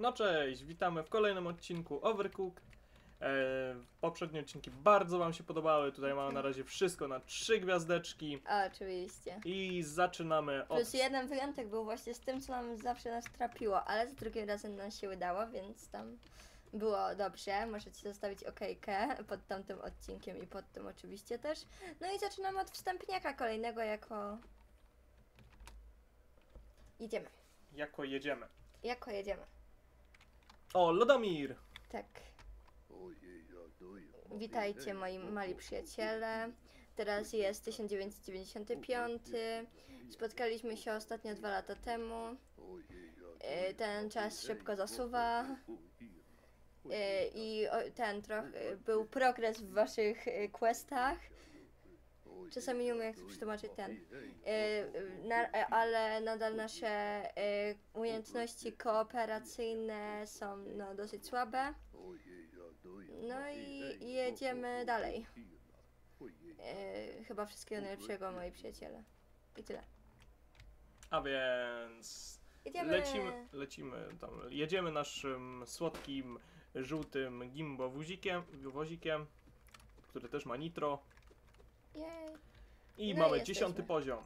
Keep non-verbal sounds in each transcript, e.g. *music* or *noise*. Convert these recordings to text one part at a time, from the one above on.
No cześć, witamy w kolejnym odcinku Overcooked. E, poprzednie odcinki bardzo Wam się podobały. Tutaj mamy na razie wszystko na trzy gwiazdeczki. Oczywiście. I zaczynamy od. Plus jeden wyjątek był właśnie z tym, co nam zawsze nas trapiło, ale za drugim razem nam się udało, więc tam było dobrze. Możecie zostawić okejkę pod tamtym odcinkiem i pod tym oczywiście też. No i zaczynamy od wstępniaka kolejnego jako... Idziemy. Jako jedziemy. Jako jedziemy. O, Lodomir! Tak. Witajcie moi mali przyjaciele. Teraz jest 1995. Spotkaliśmy się ostatnio dwa lata temu. E, Ten czas szybko zasuwa. E, I ten trochę był progres w waszych e, questach. Czasami nie umiem jak to przetłumaczyć ten. E, Na, e, ale nadal nasze umiejętności kooperacyjne są no, dosyć słabe. No i jedziemy dalej. Chyba wszystkiego najlepszego, moi przyjaciele. I tyle. A więc. Jedziemy. Lecimy, lecimy tam. Jedziemy naszym słodkim, żółtym gimbo wozikiem, wozikiem który też ma nitro. Jej. I No i mamy jesteśmy. dziesiąty poziom.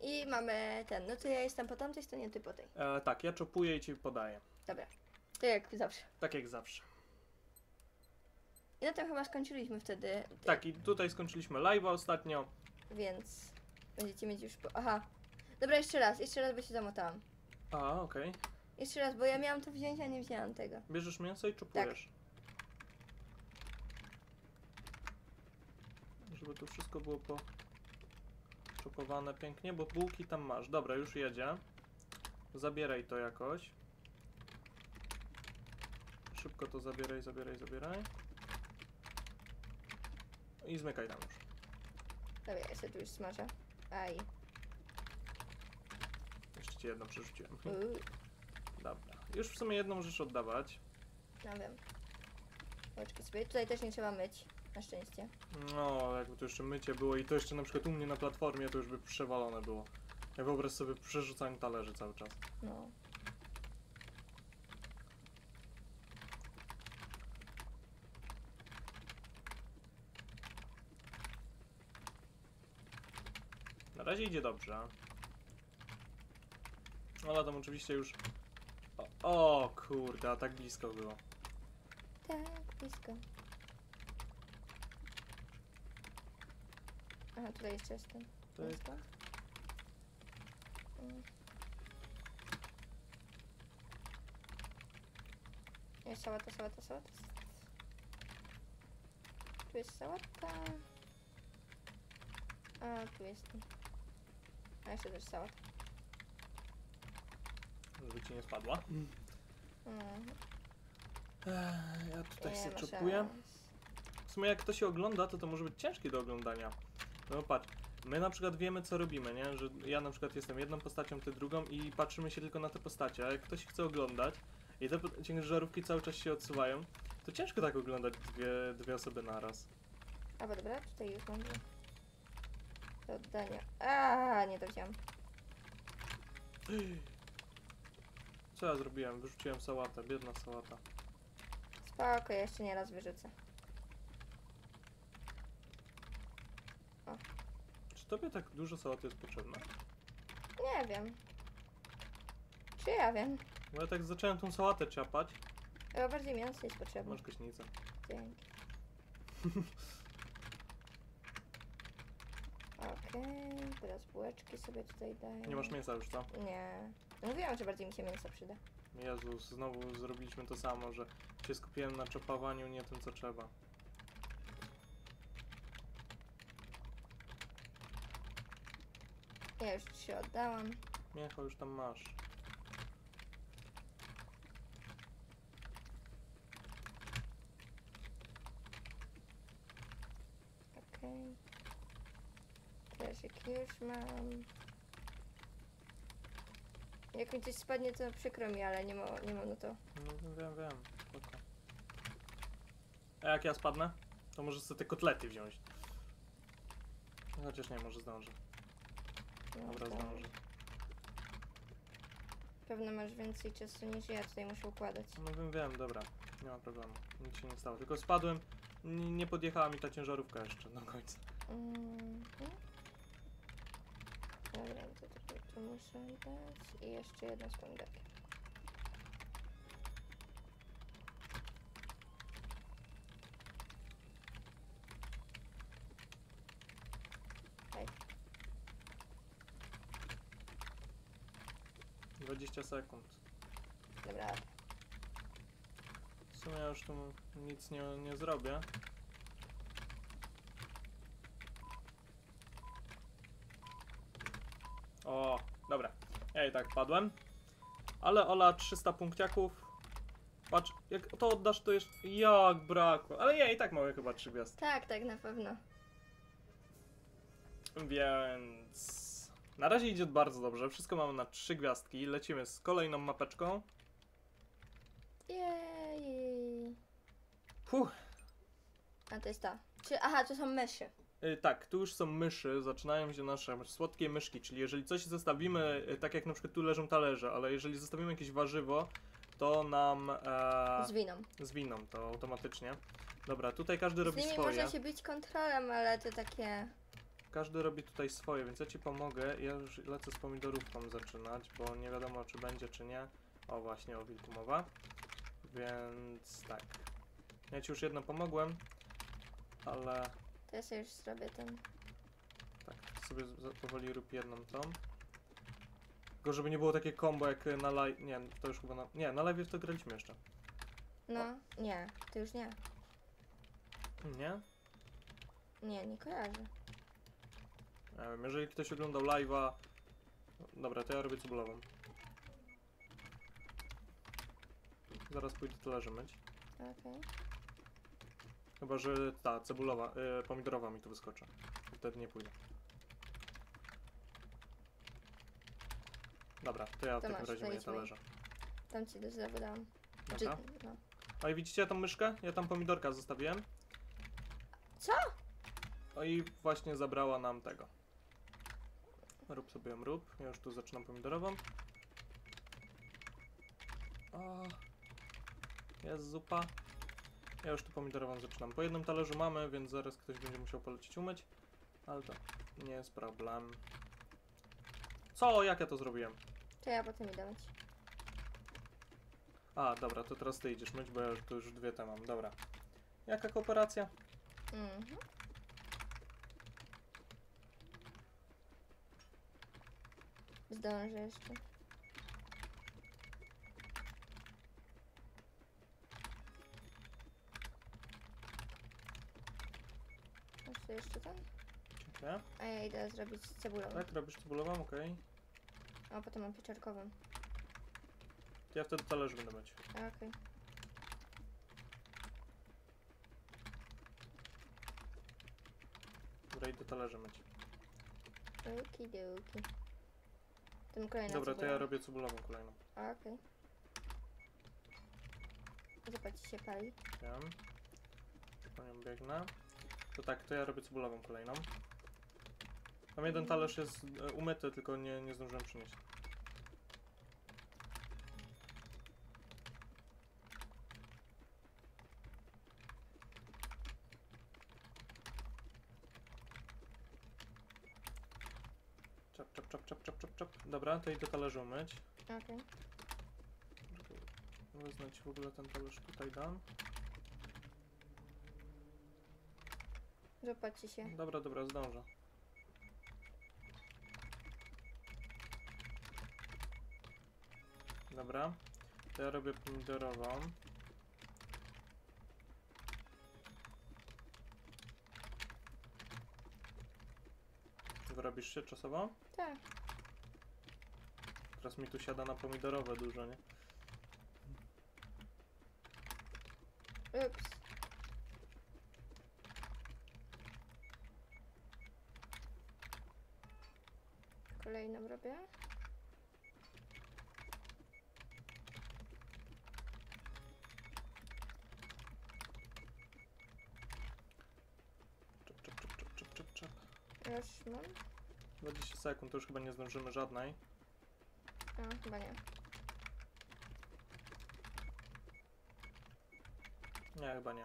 I mamy ten. No to ja jestem po tamtej stronie, ty po tej. E, tak, ja czopuję i Ci podaję. Dobra. To jak zawsze. Tak jak zawsze. I na tym chyba skończyliśmy wtedy. Tak, i tutaj skończyliśmy live'a ostatnio. Więc będziecie mieć już. Po... Aha. Dobra, jeszcze raz, jeszcze raz, bo się zamotałam. A, okej. Jeszcze raz, bo ja miałam to wziąć, a nie wzięłam tego. Bierzesz mięso i czopujesz. Żeby to wszystko było po czopowane pięknie, bo bułki tam masz. Dobra, już jedzie. Zabieraj to jakoś. Szybko to zabieraj, zabieraj, zabieraj. I zmykaj tam już. Dobra, ja się tu już smażę. Aj. Jeszcze ci jedno przerzuciłem. Uuu. Dobra. Już w sumie jedną możesz oddawać. No wiem. Poczekaj sobie. Tutaj też nie trzeba myć. Na szczęście. No, jakby to jeszcze mycie było i to jeszcze na przykład u mnie na platformie to już by przewalone było. Ja wyobraź sobie przerzucanie talerzy cały czas. No. Na razie idzie dobrze. Ale tam oczywiście już... O, o kurde, a tak blisko było. Tak, blisko. Aha, tutaj jeszcze jest ten. To jest... Blisko. Mm. Jest sałata, sałata, sałata. Tu jest sałata. A, tu jest. A jeszcze też sałata. Żeby ci nie spadła. Mm. Ja tutaj Nie sobie ma czopuję. W sumie jak to się ogląda, to to może być ciężkie do oglądania. No patrz, my na przykład wiemy co robimy, nie? Że ja na przykład jestem jedną postacią, ty drugą i patrzymy się tylko na te postacie, a jak ktoś chce oglądać i te ciężarówki cały czas się odsuwają, to ciężko tak oglądać dwie, dwie osoby naraz. A, dobra, tutaj już mam. Do oddania. A, nie to wziąłem. Co ja zrobiłem? Wyrzuciłem sałatę, biedna sałata. Spoko, ja jeszcze nie raz wyrzucę. Czy tobie tak dużo sałaty jest potrzebne? Nie wiem. Czy ja wiem? Bo ja tak zacząłem tą sałatę ciapać. Chyba bardziej mięso jest potrzebne. Masz gaśnicę. Dzięki. *laughs* Okej, teraz bułeczki sobie tutaj daję. Nie masz mięsa już, co? Nie. No Mówiłam, że bardziej mi się mięso przyda. Jezus, znowu zrobiliśmy to samo, że się skupiłem na czopowaniu, nie tym co trzeba. Ja już ci się oddałam. Mięcho już tam masz. Okej. Teraz jak już mam. Jak mi coś spadnie, to przykro mi, ale nie, ma, nie mam no to. No wiem, wiem, spoko. A jak ja spadnę? To możesz sobie te kotlety wziąć. Chociaż nie, może zdążę. No, Dobra, zdążę. Pewno masz więcej czasu niż ja tutaj muszę układać. No wiem, wiem, dobra. Nie ma problemu. Nic się nie stało. Tylko spadłem. Nie, nie podjechała mi ta ciężarówka jeszcze do końca. Mhm. Dobra, to tutaj tu muszę dać. I jeszcze jedno z pomidorkiem. Ej, 20 sekund. dobra. W sumie ja już tu nic nie, nie zrobię. O, dobra. Ja i tak padłem. Ale Ola 300 punkciaków. Patrz, jak to oddasz, to jeszcze... Jak brakło. Ale ja i tak mamy chyba 3 gwiazdy. Tak, tak, na pewno. Więc... Na razie idzie bardzo dobrze. Wszystko mamy na 3 gwiazdki. Lecimy z kolejną mapeczką. Jej. Fuh. A to jest ta. Czy, aha, to są myszy. Y, Tak, tu już są myszy, zaczynają się nasze słodkie myszki, czyli jeżeli coś zostawimy, y, tak jak na przykład tu leżą talerze, ale jeżeli zostawimy jakieś warzywo, to nam e, Z winą. zwiną to automatycznie. Dobra, tutaj każdy Z robi nimi swoje. można się bić kontrolem, ale to takie... Każdy robi tutaj swoje, więc ja ci pomogę. Ja już lecę z pomidorówką zaczynać, bo nie wiadomo czy będzie, czy nie. O, właśnie o wilku mowa. Więc tak. Ja ci już jedno pomogłem, ale To ja sobie już zrobię ten... Tak, sobie za- powoli rób jedną tą. Tylko żeby nie było takie combo jak na live. Nie, to już chyba na. Nie, na live w to graliśmy jeszcze. No, nie, to już nie. Nie? Nie, nie kojarzę. Nie wiem, jeżeli ktoś oglądał live'a. Dobra, to ja robię cebulową. Zaraz pójdę talerze myć. Okej. Chyba, że ta cebulowa, y, pomidorowa mi tu wyskoczy. Wtedy nie pójdę. Dobra, to ja w To takim masz, razie to myj. talerze. Tam ci do zlewu dałam. Czy, Dobra. no. O i widzicie tą myszkę? Ja tam pomidorka zostawiłem. Co? No i właśnie zabrała nam tego. Rób sobie ją rób. Ja już tu zaczynam pomidorową. O, jest zupa. Ja już tu pomidorową zaczynam. Po jednym talerzu mamy, więc zaraz ktoś będzie musiał polecieć umyć. Ale to nie jest problem. Co? Jak ja to zrobiłem? To ja potem idę myć. A, dobra, to teraz ty idziesz myć, bo ja już, tu już dwie te mam. Dobra. Jaka kooperacja? Mhm. Zdążę jeszcze. Jeszcze ten? Dziękuję. A ja idę zrobić cebulą. Tak, robisz cebulową, okej. A potem mam pieczarkową. To ja wtedy talerz będę myć. A, Okej. Dobra, idę talerze myć. Okidoki. Tym kolejna Dobra, to cebula. ja robię cebulową kolejną. A, Okej. Zobacz, się pali. Wiem. Po nią biegnę. To tak, to ja robię cebulową kolejną. Tam jeden talerz jest e, umyty, tylko nie, nie zdążyłem przynieść. Czap, czap, czap, czap, czap, czap, czap. Dobra, to idę talerze umyć. Okej. Ci w ogóle ten talerz tutaj dam. Zobaczcie się. Dobra, dobra, zdążę. Dobra, to ja robię pomidorową. Wyrobisz się czasowo? Tak. Teraz mi tu siada na pomidorowe dużo, nie? Ups. kolejną robię. Czep, czep, czep, czep, czep, czep, czep. Już mam? 20 sekund, to już chyba nie zdążymy żadnej. No, chyba nie. Nie, chyba nie.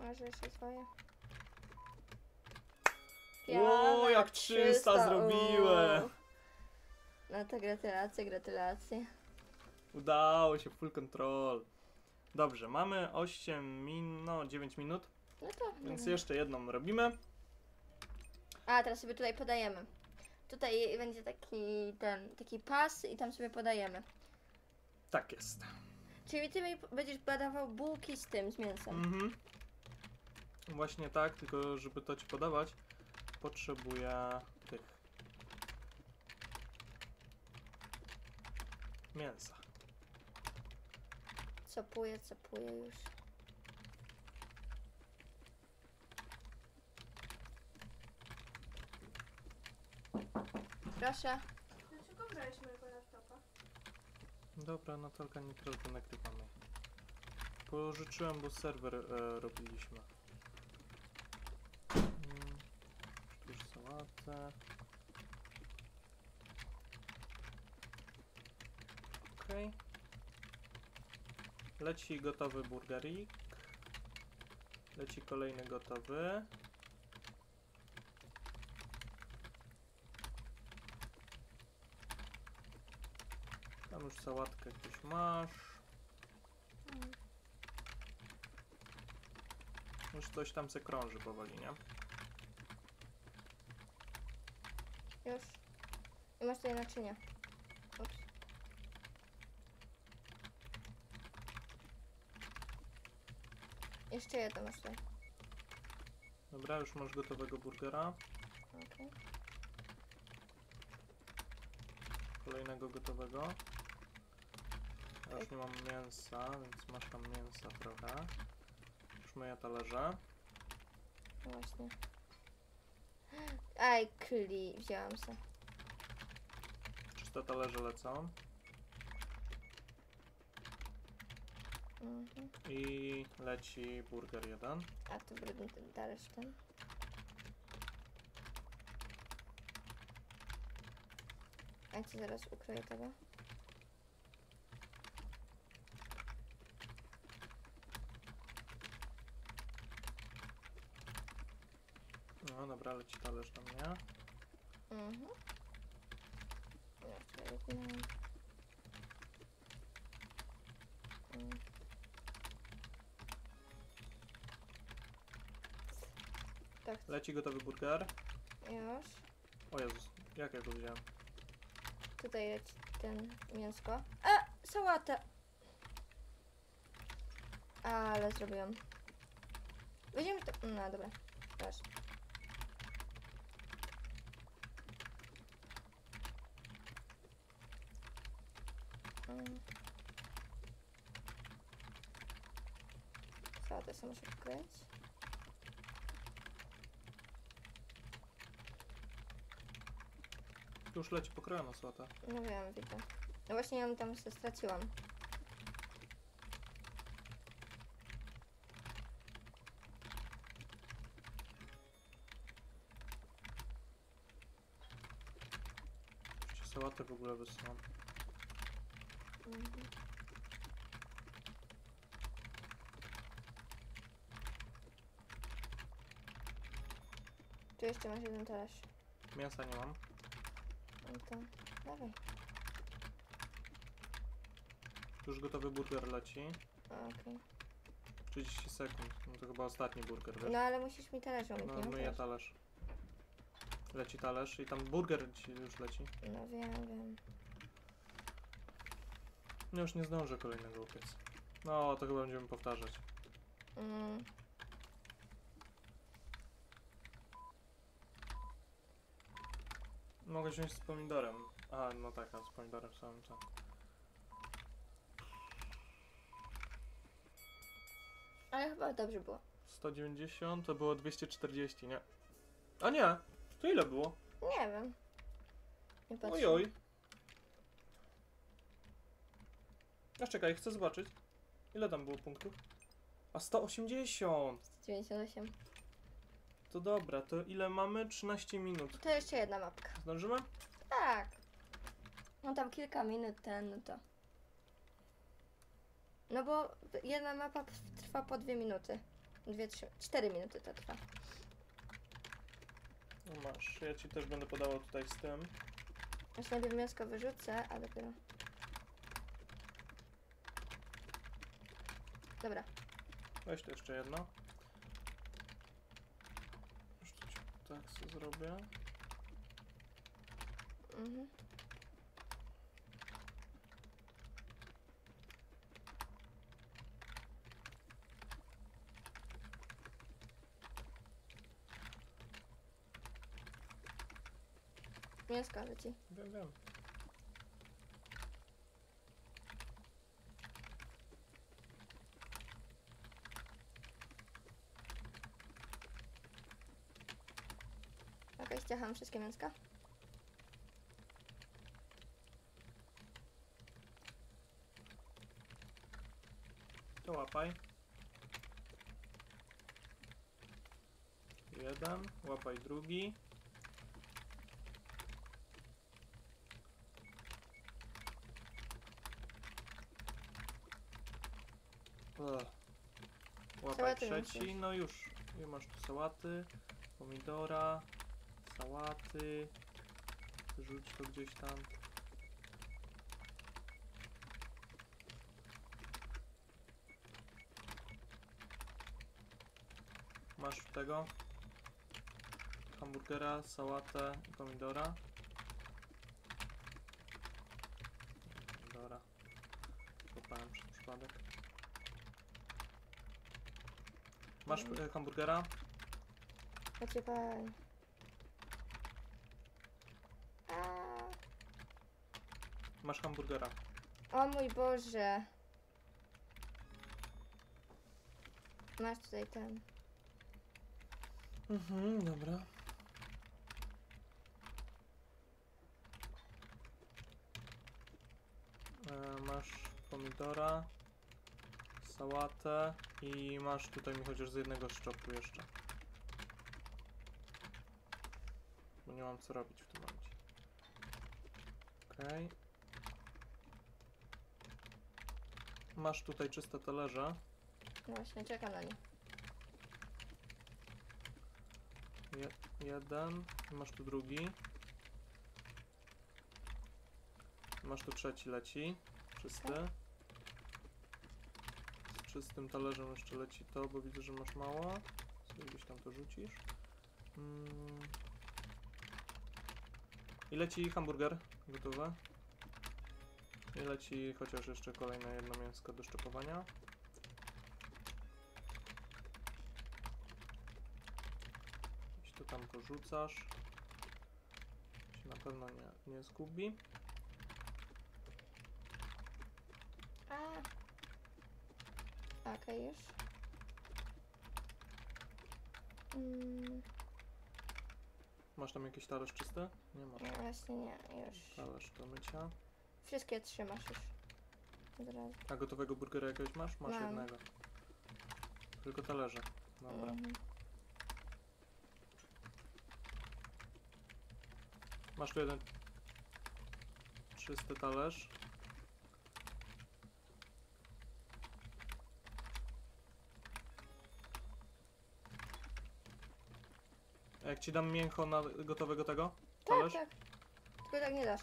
Może jeszcze swoje. O, jak 300 zrobiłem! No to gratulacje, gratulacje. Udało się, full control. Dobrze, mamy 8 min, no 9 minut, No to. więc dobra. jeszcze jedną robimy. A, teraz sobie tutaj podajemy. Tutaj będzie taki ten, taki pas i tam sobie podajemy. Tak jest. Czyli ty mi będziesz podawał bułki z tym, z mięsem. Mhm. Właśnie tak, tylko żeby to ci podawać, potrzebuję tych mięsa. Copuję, copuję już. Proszę. Dlaczego brałeś mojego laptopa? Dobra, Natalka, nie teraz nagrywamy. Pożyczyłem, bo serwer e, robiliśmy. Mm, tu już sałatę. Okej. Leci gotowy burgerik. Leci kolejny gotowy. Tam już sałatkę jakąś masz. Już coś tam se krąży powoli, nie? Już. I masz tutaj naczynia. Ups. Jeszcze jedno masz tutaj. Dobra, już masz gotowego burgera. Okej. Kolejnego gotowego. Ja już nie mam mięsa, więc masz tam mięsa trochę. Już myję talerze. No właśnie. Aj, kli, wzięłam se. Czyste talerze lecą. Mhm. I leci burger jeden. A tu brudny ten talerz ten. A ci zaraz ukroję tego. No dobra, leci talerz do mnie. Mhm. Mm. Tak, Leci gotowy burger. już. O Jezus, jak ja go wziąłem? Tutaj leci ten mięsko. A! Sałata! Ale zrobiłam. Będziemy to... No dobra. Proszę. Mm. Sałatę sobie muszę wkryć. Już leci pokrojona sałata. No wiem, widzę. No właśnie ją tam se straciłam. Sałatę w ogóle wysyłam. Tu jeszcze masz jeden talerz. Mięsa nie mam. No to dawaj. Już gotowy burger leci. A, Okej. 30 sekund. No to chyba ostatni burger, wiesz? No ale musisz mi talerz umyć, No, nie? myję talerz. Leci talerz i tam burger ci już leci. No wiem, wiem. No już nie zdążę kolejnego upiec. No, to chyba będziemy powtarzać. Mm. Mogę wziąć z pomidorem. A, no tak, a z pomidorem samym co. Ale chyba dobrze było. 190 to było 240, nie? A nie! To ile było? Nie wiem. Nie patrzę. Ojoj. A czekaj, chcę zobaczyć. Ile tam było punktów? A 180! 98. To dobra, to ile mamy? 13 minut. To jeszcze jedna mapka. Zdążymy? Tak. No tam kilka minut ten, no to. No bo jedna mapa trwa po dwie minuty. Dwie, trzy, cztery minuty to trwa. No masz, ja ci też będę podawał tutaj z tym. Aż najpierw mięsko wyrzucę, a dopiero... Dobra. Weź tu jeszcze jedno. Już to tak sobie zrobię. Mhm. Mięsko leci. Wiem, wiem. Ściacham wszystkie mięska. To łapaj. Jeden, łapaj drugi. Ugh. Łapaj Sałaty trzeci, musisz. no już. I masz tu sałaty, pomidora, sałaty. Rzuć to gdzieś tam. Masz tego hamburgera, sałatę i pomidora. Pomidora. Kopałem przez przypadek. Masz Mhm. e, hamburgera? Ociepaj. Masz hamburgera. O mój Boże. Masz tutaj ten. Mhm, dobra. E, masz pomidora, sałatę i masz tutaj mi chociaż z jednego szczopu jeszcze. Bo nie mam co robić w tym momencie. Okej. Masz tutaj czyste talerze. No właśnie, czekam na nie. Je, jeden. Masz tu drugi. Masz tu trzeci leci. Czysty. Z czystym talerzem jeszcze leci to, bo widzę, że masz mało. Sobie gdzieś tam to rzucisz. Mm. I leci hamburger gotowe. I leci chociaż jeszcze kolejne jedno mięsko do szczepowania. Gdzieś to tam porzucasz. Się na pewno nie, nie zgubi. A. Okej, już. Mm, Masz tam jakiś talerz czysty? Nie masz. no właśnie nie, już. Talerz do mycia. Wszystkie trzy masz już. Od razu. A gotowego burgera jakiegoś masz? Masz Mam. jednego. Tylko talerze. Dobra. Mhm. Masz tu jeden czysty talerz. A jak ci dam mięcho na gotowego tego? Tak, Talerz? tak. Tylko tak nie dasz.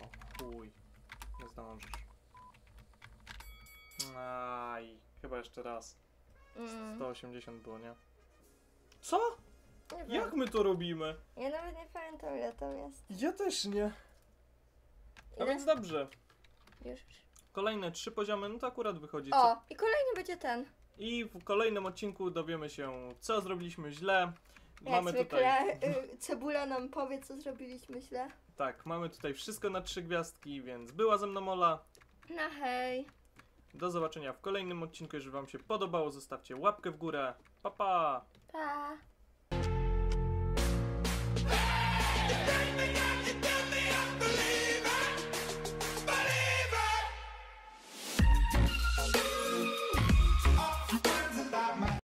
O chuj. Nie zdążysz. Aj, chyba jeszcze raz. Mm. 180 było, nie? Co? Nie wiem. Jak my to robimy? Ja nawet nie pamiętam ile tam jest. Ja też nie. A Ile? więc dobrze. Już. Kolejne trzy poziomy, no to akurat wychodzi. O, Co? i kolejny będzie ten. I w kolejnym odcinku dowiemy się, co zrobiliśmy źle. Jak mamy zwykle tutaj. y, cebula nam powie, co zrobiliśmy źle. Tak, mamy tutaj wszystko na trzy gwiazdki, więc była ze mną Ola. No hej. Do zobaczenia w kolejnym odcinku. Jeżeli Wam się podobało, zostawcie łapkę w górę. Pa pa! Pa.